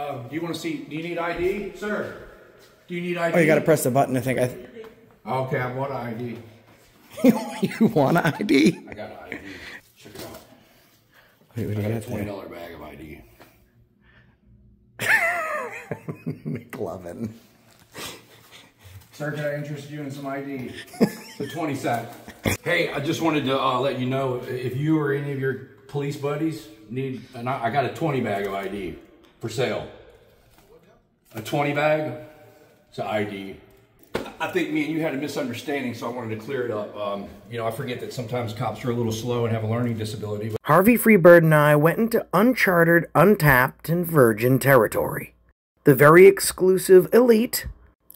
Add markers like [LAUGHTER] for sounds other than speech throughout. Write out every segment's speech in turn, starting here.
Uh, do you want to see? Do you need ID, sir? Do you need ID? Oh, you got to press the button. I think. I. Th Okay, I want ID. [LAUGHS] you want ID? I got ID. Check it out. Wait, what do you I got a Twenty dollar bag of ID. [LAUGHS] McLovin. Sir, can I interest you in some ID? the 20 cent. Hey, I just wanted to uh, let you know if you or any of your police buddies need, and I, I got a 20 bag of ID for sale. A 20 bag? It's an ID. I think me and you had a misunderstanding, so I wanted to clear it up. Um, you know, I forget that sometimes cops are a little slow and have a learning disability. But Harvey Freebird and I went into uncharted, untapped, and virgin territory. The very exclusive elite,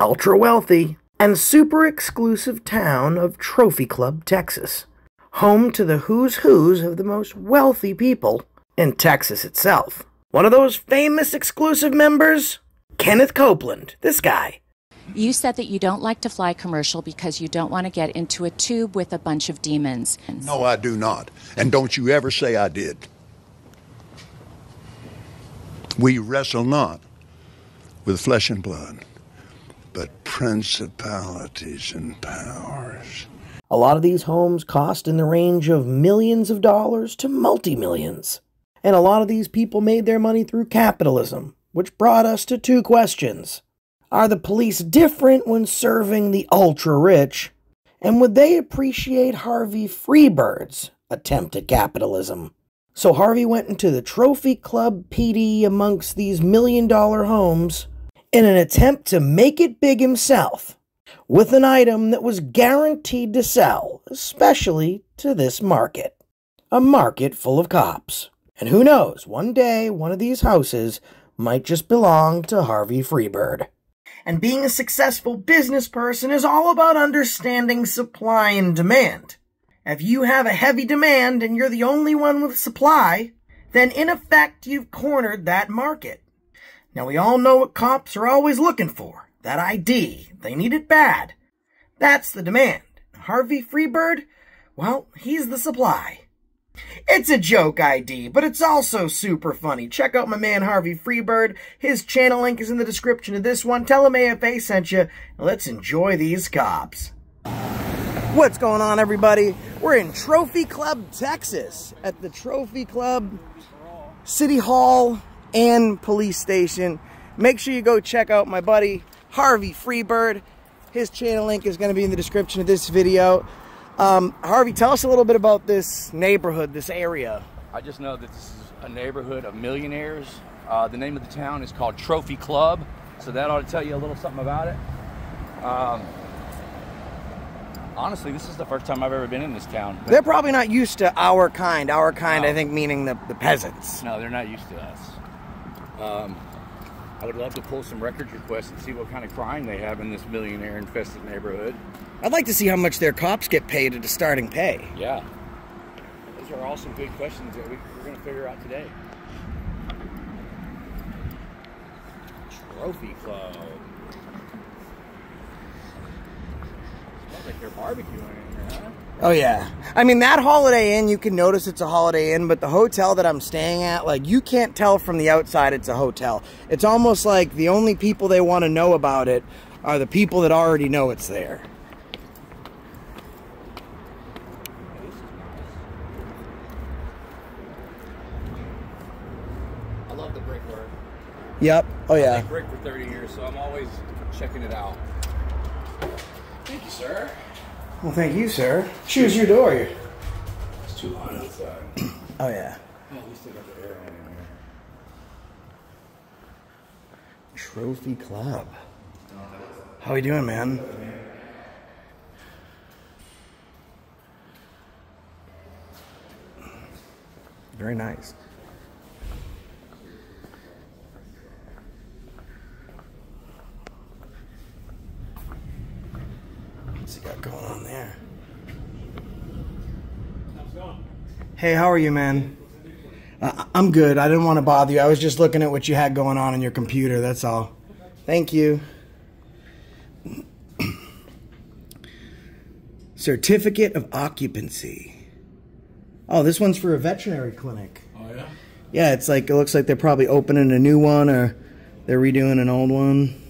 ultra wealthy, and super exclusive town of Trophy Club, Texas. Home to the who's who's of the most wealthy people in Texas itself. One of those famous exclusive members? Kenneth Copeland, this guy. You said that you don't like to fly commercial because you don't want to get into a tube with a bunch of demons. No, I do not. And don't you ever say I did. We wrestle not with flesh and blood, but principalities and powers. A lot of these homes cost in the range of millions of dollars to multi millions. And a lot of these people made their money through capitalism, which brought us to two questions. Are the police different when serving the ultra rich? And would they appreciate Harvey Freebird's attempt at capitalism? So Harvey went into the Trophy Club PD amongst these million dollar homes in an attempt to make it big himself with an item that was guaranteed to sell, especially to this market. A market full of cops. And who knows, one day one of these houses might just belong to Harvey Freebird. And being a successful business person is all about understanding supply and demand. If you have a heavy demand and you're the only one with supply, then in effect you've cornered that market. Now we all know what cops are always looking for. That ID. They need it bad. That's the demand. Harvey Freebird? Well, he's the supply. It's a joke ID, but it's also super funny. Check out my man Harvey Freebird. His channel link is in the description of this one. Tell him AFA sent you. Let's enjoy these cops. What's going on, everybody? We're in Trophy Club, Texas, at the Trophy Club City Hall and Police Station. Make sure you go check out my buddy Harvey Freebird. His channel link is going to be in the description of this video. Um, Harvey, tell us a little bit about this neighborhood, this area. I just know that this is a neighborhood of millionaires. Uh, the name of the town is called Trophy Club, so that ought to tell you a little something about it. Um, honestly, this is the first time I've ever been in this town. They're probably not used to our kind. Our kind, I think, meaning the, the peasants. No, they're not used to us. Um, I would love to pull some records requests and see what kind of crime they have in this millionaire infested neighborhood. I'd like to see how much their cops get paid at a starting pay. Yeah. Those are all some good questions that we, we're going to figure out today. Trophy Club. Smells like they're barbecuing in here, huh? Oh yeah. I mean that Holiday Inn, you can notice it's a Holiday Inn, but the hotel that I'm staying at, like you can't tell from the outside it's a hotel. It's almost like the only people they want to know about it are the people that already know it's there. This is nice. I love the brickwork. Yep. Oh I yeah. did brick for 30 years, so I'm always checking it out. Thank you, sir. Well, thank you, sir. Choose your door. It's too hot outside. [CLEARS THROAT] Oh yeah. Yeah, at least they got the air on in here. Trophy Club. How we doing, man? Very nice. What's he got going on there? Hey, how are you, man? Uh, I'm good. I didn't want to bother you. I was just looking at what you had going on in your computer. That's all. Thank you. [CLEARS THROAT] Certificate of occupancy. Oh, this one's for a veterinary clinic. Oh, yeah? Yeah, it's like it looks like they're probably opening a new one or They're redoing an old one.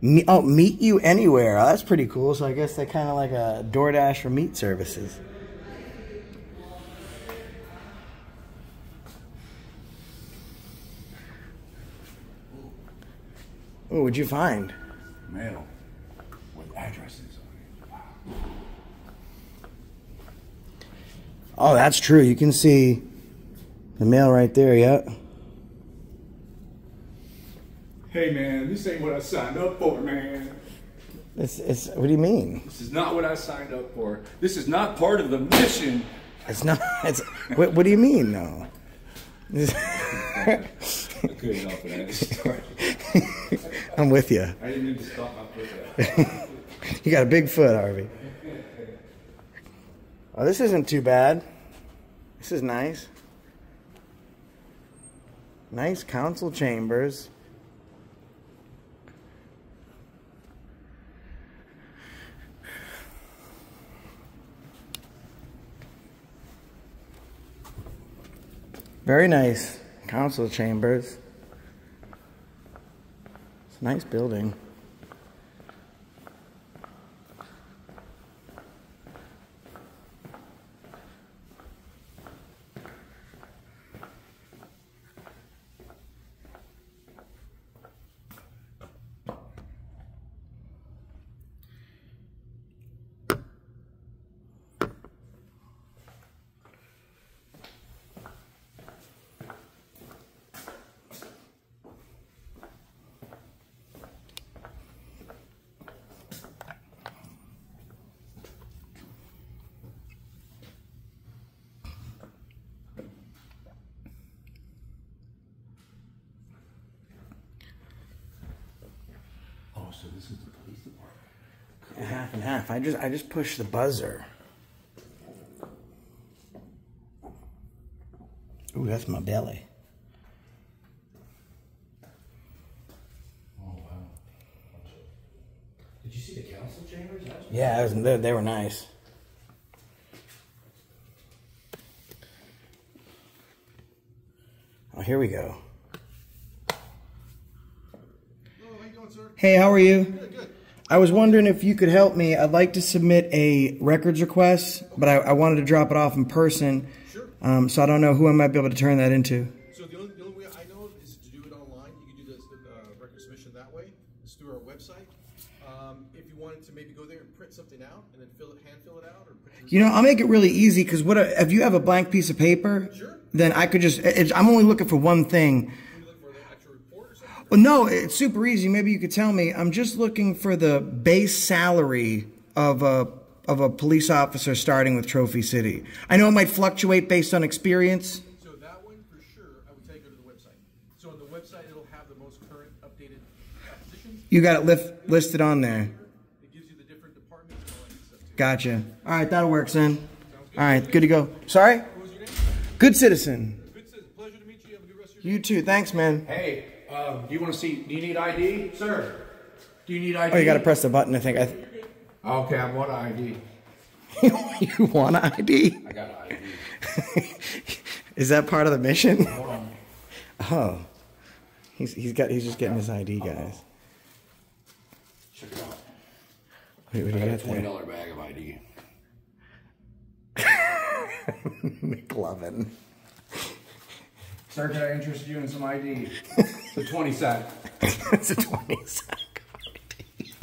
Me- oh, meet you anywhere. Oh, that's pretty cool. So I guess they're kind of like a DoorDash for meat services. Oh, what'd you find? Mail with addresses on it. Wow. Oh, that's true. You can see the mail right there. Yeah. Hey man, this ain't what I signed up for, man. It's, it's. What do you mean? This is not what I signed up for. This is not part of the mission. It's not. It's. what, what do you mean, though? [LAUGHS] I couldn't help it. I had to start. I'm with you. I didn't need to stop my foot. [LAUGHS] You got a big foot, Harvey. Oh, this isn't too bad. This is nice. Nice council chambers. Very nice council chambers. Nice building. Oh, so this is the police department. Half and half. I just I just pushed the buzzer. Ooh, that's my belly. Oh wow. Did you see the council chambers? Yeah, was, they, they were nice. Oh, here we go. Hey, how are you? Good. I was wondering if you could help me. I'd like to submit a records request, but I, I wanted to drop it off in person. Sure. Um, so I don't know who I might be able to turn that into. So the only, the only way I know is to do it online. You can do the uh, record submission that way. It's through our website. Um, if you wanted to maybe go there and print something out and then fill it, hand fill it out, or print You know, I'll make it really easy because what if you have a blank piece of paper? Sure. Then I could just. It's, I'm only looking for one thing. you look for the actual report or something. Well, no, it's super easy. Maybe you could tell me. I'm just looking for the base salary of a of a police officer starting with Trophy City. I know it might fluctuate based on experience. So that one for sure, I would tell you go to the website. So on the website, it'll have the most current updated positions. You got it lift, listed on there. It gives you the different departments and all that stuff too. Gotcha. All right, that'll work, son. All right, good to go. Sorry? What was your name? Good citizen. Good citizen. Pleasure to meet you. Have a good rest of your day. You too. Thanks, man. Hey, um, do you want to see? Do you need ID, sir? Do you need ID? Oh, you got to press the button. I think. I th- Okay, I want ID. [LAUGHS] you want ID? I got ID. [LAUGHS] Is that part of the mission? Hold on. Oh, he's he's got he's just getting his ID, guys. Check it out. Wait, what do I you got a got Twenty dollar bag of ID. [LAUGHS] McLovin. Sir, can I interest you in some ID? [LAUGHS] It's a twenty sack. it's a twenty sack.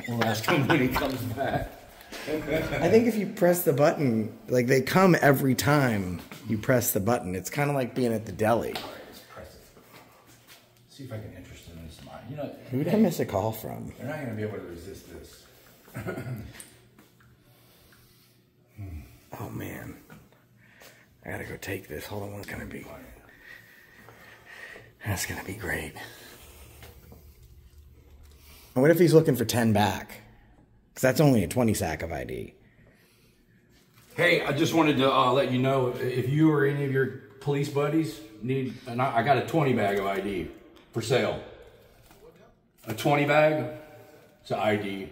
We'll ask him when he comes back. I think if you press the button, like they come every time you press the button. It's kind of like being at the deli. Let's press it. See if I can interest him in some ID. You know, Who did I miss a call from? they're not gonna be able to resist this. [LAUGHS] Oh man, I gotta go take this. Hold on, what's gonna be? That's gonna be great. And What if he's looking for ten back? Because that's only a twenty sack of ID. Hey, I just wanted to uh, let you know if you or any of your police buddies need, and I, I got a 20 bag of ID for sale. A 20 bag? It's an ID.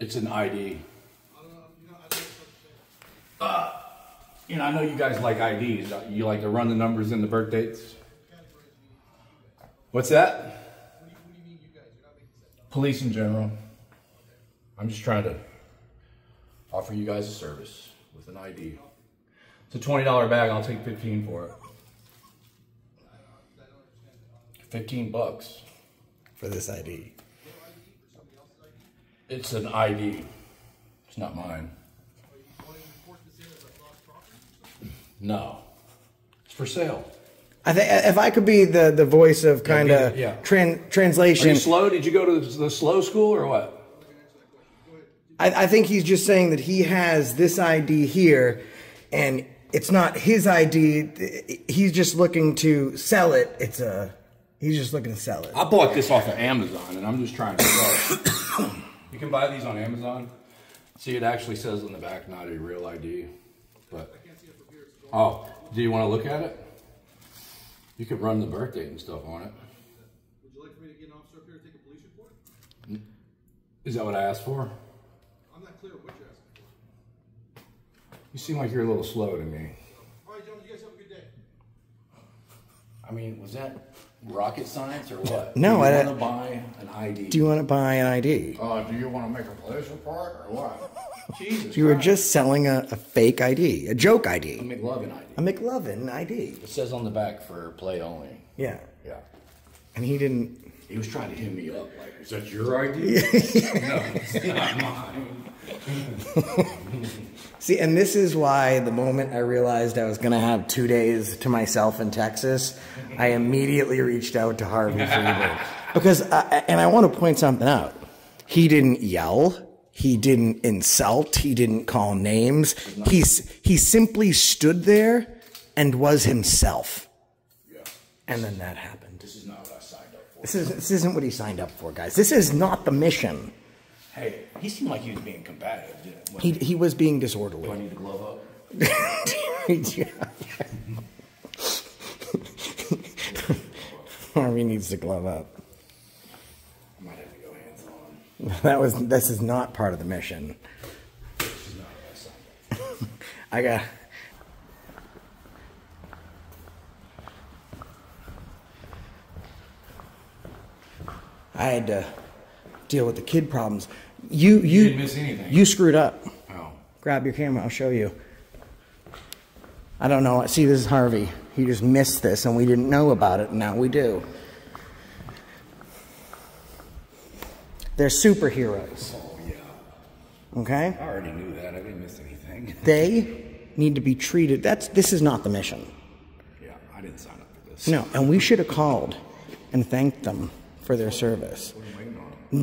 It's an ID. Uh, you know, I know you guys like IDs. You like to run the numbers and the birth dates. What's that? Police in general. I'm just trying to offer you guys a service with an ID. It's a twenty dollar bag. I'll take fifteen for it. Fifteen bucks. For this ID. It's an ID. It's not mine. No. It's for sale. I think uh, if I could be the, the voice of kind of yeah. tran- Are translation, you slow? Did you go to the, the slow school or what? I, I think he's just saying that he has this ID here, and it's not his ID. He's just looking to sell it. It's a he's just looking to sell it. I bought this off of Amazon and I'm just trying to [COUGHS] sell it. you can buy these on Amazon. See, it actually says on the back, not a real ID. But, oh, do you want to look at it? You could run the birth date and stuff on it. Would you like for me to get an officer up here to take a police report? Is that what I asked for? I'm not clear what you're asking for. You seem like you're a little slow to me. All right, gentlemen, you guys have a good day. I mean, was that rocket science or what? No, do I you don't- want to buy an ID? Do you want to buy an ID? Uh, do you want to make a police report or what? Jesus You were Christ. just selling a, a fake ID, a joke ID, a McLovin ID. a McLovin ID. It says on the back for play only. Yeah, Yeah. and he didn't. He was trying to hit me up like, is that your idea? [LAUGHS] no, it's not mine. [LAUGHS] See, and this is why the moment I realized I was going to have two days to myself in Texas, I immediately reached out to Harvey Freeman. [LAUGHS] Because, I, and I want to point something out. He didn't yell. He didn't insult. He didn't call names. He's, he simply stood there and was himself. Yeah. And then that happened. This is not what I signed up for. This, is, this isn't what he signed up for, guys. This is not the mission. Hey, he seemed like he was being combative. didn't He, he was being disorderly. Do I need to glove up? [LAUGHS] Harvey needs to glove up. I might have to go hands on. [LAUGHS] That was this is not part of the mission. This is not what I signed up for. I got I had to deal with the kid problems. You you didn't miss anything. You screwed up. Oh. Grab your camera, I'll show you. I don't know. See, this is Harvey. He just missed this and we didn't know about it, and now we do. They're superheroes. Oh, yeah. Okay? I already knew that. I didn't miss anything. [LAUGHS] They need to be treated. That's this is not the mission. yeah, I didn't sign up for this. No, and we should have called and thanked them for their service.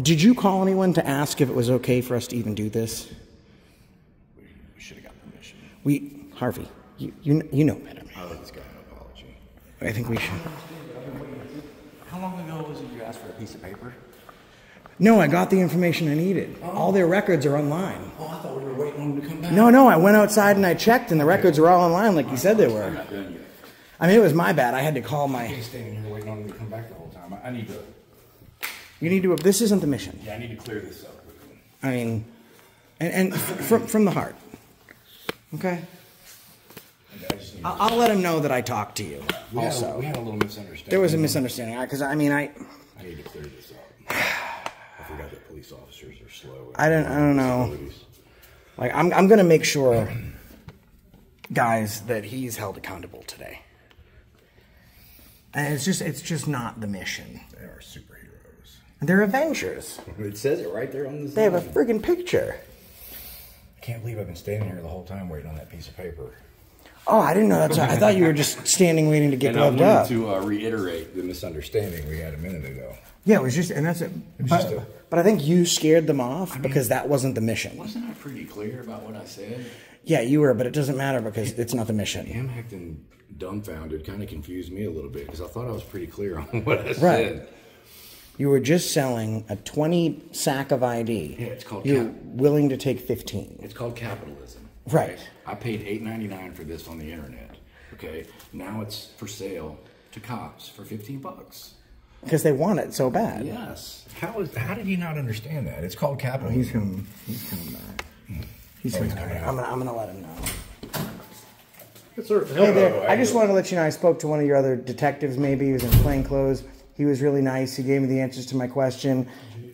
Did you call anyone to ask if it was okay for us to even do this? We, we should have got permission. We, Harvey, you you, you know better. I owe this guy an apology. I think we should. How long ago was it you asked for a piece of paper? No, I got the information I needed. Oh. All their records are online. Oh, I thought we were waiting on him to come back. No, no, I went outside and I checked, and the records are all online, like you said they were. Not done yet. I mean, it was my bad. I had to call my. can't stay here waiting on him to come back the whole time. I, I need to. You need to. This isn't the mission. Yeah, I need to clear this up. I mean, and, and from from the heart. Okay. I I'll, I'll let him know that I talked to you. we, had a, Also, we had a little misunderstanding. there was a misunderstanding because I mean I I need to clear this up. I police officers are slow. I don't I don't know. Like I'm I'm gonna make sure, guys, that he's held accountable today. And it's just it's just not the mission. They are superheroes. They're Avengers. [LAUGHS] It says it right there on the. They have a friggin' picture. I can't believe I've been standing here the whole time waiting on that piece of paper. Oh, I didn't know that's. I thought you were just standing waiting to get And I gloved wanted up. to uh, reiterate the misunderstanding we had a minute ago. Yeah, it was just, and that's it. was But, just a- but I think you scared them off because that wasn't the mission. Wasn't I pretty clear about what I said? Yeah, you were, but it doesn't matter because it's not the mission. Him acting dumbfounded kind of confused me a little bit because I thought I was pretty clear [LAUGHS] on what I Right. said. You were just selling a 20 sack of ID. Yeah, it's called You're willing to take 15. It's called capitalism. Right. I paid eight ninety nine for this on the internet. Okay. Now it's for sale to cops for fifteen bucks. Because they want it so bad. Yes. How is how did he not understand that? It's called oh, capitalism. He's coming. He's coming back. Uh, he's Oh, coming he's back. coming out. I'm gonna, I'm gonna let him know. Yes, sir. Hey there. I just wanted to let you know I spoke to one of your other detectives. Maybe he was in plain clothes. He was really nice. He gave me the answers to my question.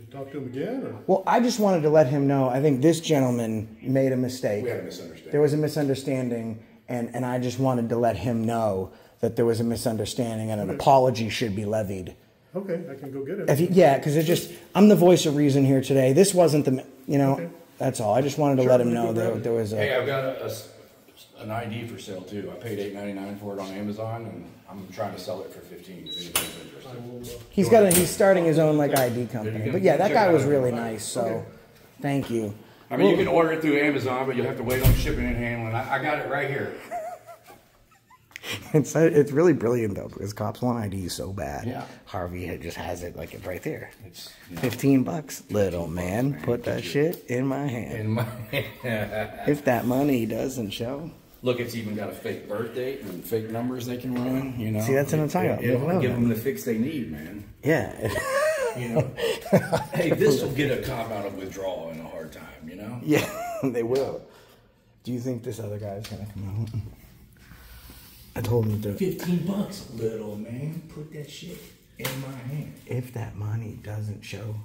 Talk to him again, or? Well, I just wanted to let him know. I think this gentleman made a mistake. We had a misunderstanding. There was a misunderstanding, and, and I just wanted to let him know that there was a misunderstanding and an apology should be levied. Okay, I can go get it. If you, yeah, because it's just I'm the voice of reason here today. This wasn't the you know Okay. that's all. I just wanted to Sure, let him know can there, there was a. Hey, a I've got a, a s- an ID for sale too. I paid eight ninety nine for it on Amazon, and I'm trying to sell it for fifteen. If anybody's interested. he's got a, he's starting his own like ID company. But yeah, that guy was really nice. So thank you. I mean, you can order it through Amazon, but you'll have to wait on shipping and handling. I, I got it right here. [LAUGHS] It's uh, it's really brilliant though because cops want ID so bad. Yeah. Harvey just has it like right there. It's you know, Fifteen bucks, little man. Put that shit in my hand. in my. [LAUGHS] If that money doesn't show. Look, it's even got a fake birth date and fake numbers they can run. You know, See, that's what I'm talking about. It, will give them the fix they need, man. Yeah. You know, [LAUGHS] hey, this will get a cop out of withdrawal in a hard time. You know. yeah, they will. Do you think this other guy is gonna come out? I told him to. Fifteen bucks, little man. Put that shit in my hand. if that money doesn't show.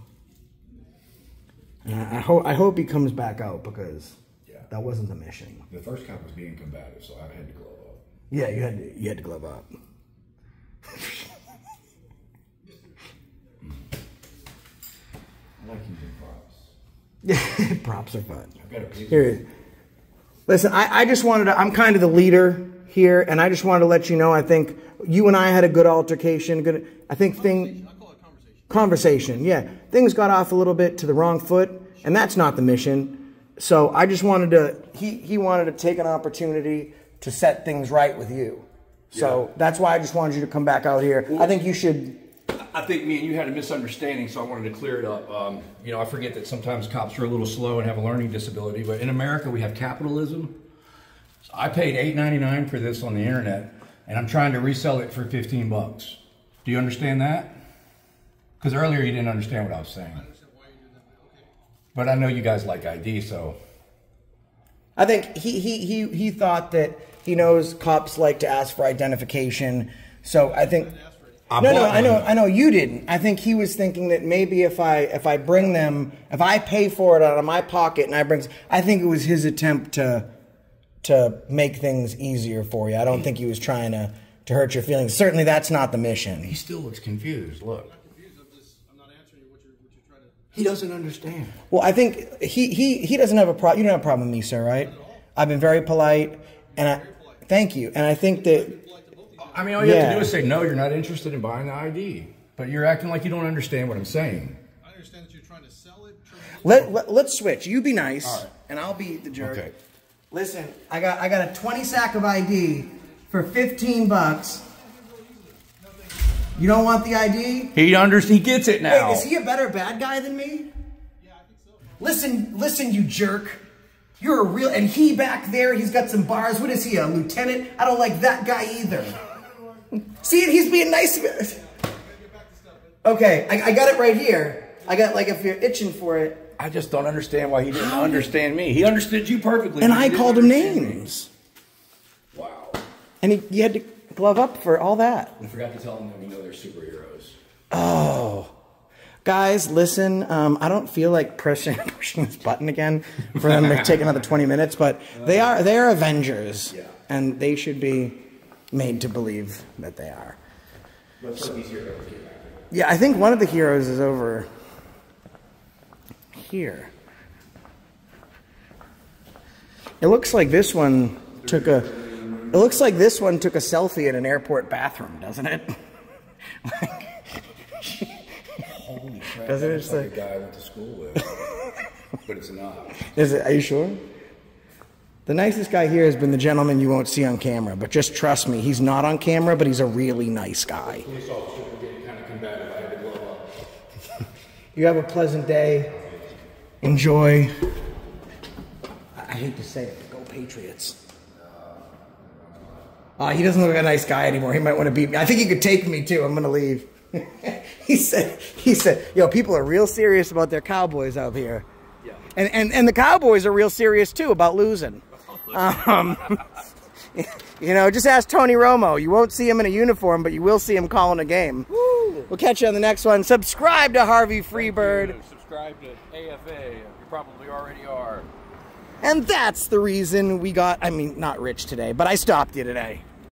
And I, I hope I hope he comes back out because Yeah. that wasn't the mission. The first cop was being combative, so I had to glove up. Yeah, you had to, you had to glove up. [LAUGHS] I like using props. [LAUGHS] Props are fun. I've got a. Here. Listen, I, I just wanted to. I'm kind of the leader here, and I just wanted to let you know. I think you and I had a good altercation. Good. I think thing. I call it conversation. conversation. Yeah, things got off a little bit to the wrong foot, and that's not the mission. So I just wanted to. He he wanted to take an opportunity to set things right with you. So that's why I just wanted you to come back out here. I think you should. I think me and you had a misunderstanding, so I wanted to clear it up. Um, you know, I forget that sometimes cops are a little slow and have a learning disability, but in America we have capitalism. So I paid eight ninety nine for this on the internet, and I'm trying to resell it for fifteen bucks. Do you understand that? Because earlier you didn't understand what I was saying. But I know you guys like ID, so I think he he he he thought that he knows cops like to ask for identification. So I think. I no, no, bought I know. I know you didn't. I think he was thinking that maybe if I if I bring them, if I pay for it out of my pocket and I bring, I think it was his attempt to to make things easier for you. I don't think he was trying to to hurt your feelings. Certainly, that's not the mission. he still looks confused. Look, Confused. I'm just. I'm not answering you. What you're. What you're trying to. he doesn't understand. Well, I think he he he doesn't have a problem. You don't have a problem with me, sir, right? I've been very polite, and I thank you. And I think that I mean, all you have to do is say no. You're not interested in buying the ID, but you're acting like you don't understand what I'm saying. I understand that you're trying to sell it. Let, let let's switch. You be nice, All right. and I'll be the jerk. Okay. Listen, I got I got a twenty sack of ID for fifteen bucks. You don't want the ID? He under he gets it now. Wait, is he a better bad guy than me? Yeah, I think so. Listen, listen, you jerk. You're a real, and he back there, he's got some bars. What is he, a lieutenant? I don't like that guy either. See, he's being nice. Okay, I, I got it right here. I got, like, if you're itching for it. I just don't understand why he didn't understand me. He understood you perfectly. And I called him understand me. names. Wow. And he, you had to glove up for all that. I forgot to tell him that we know they're superheroes. Oh. Guys, listen, um, I don't feel like pressing, [LAUGHS] pushing this button again for them to take another 20 minutes, but they are, they are Avengers. Yeah. And they should be made to believe that they are. Let's let these heroes get back. Yeah, I think one of the heroes is over here. It looks like this one took a. It looks like this one took a selfie in an airport bathroom, doesn't it? [LAUGHS] Holy crap! Doesn't it say- like a guy I went to school with, [LAUGHS] but it's not. Is it? Are you sure? The nicest guy here has been the gentleman you won't see on camera, but just trust me, he's not on camera, but he's a really nice guy. Police officers getting kind of combative. I had to glove up. You have a pleasant day. Enjoy. I I hate to say it, but go Patriots. Uh, he doesn't look like a nice guy anymore. He might want to beat me. I think he could take me too. I'm gonna leave. [LAUGHS] he said. He said, "Yo, people are real serious about their Cowboys out here, yeah. and and and the Cowboys are real serious too about losing." Um, [LAUGHS] you know, just ask Tony Romo. You won't see him in a uniform, but you will see him calling a game. We'll catch you on the next one. Subscribe to Harvey Freebird. Subscribe to AFA. You probably already are. And that's the reason we got, I mean, not rich today, but I stopped you today.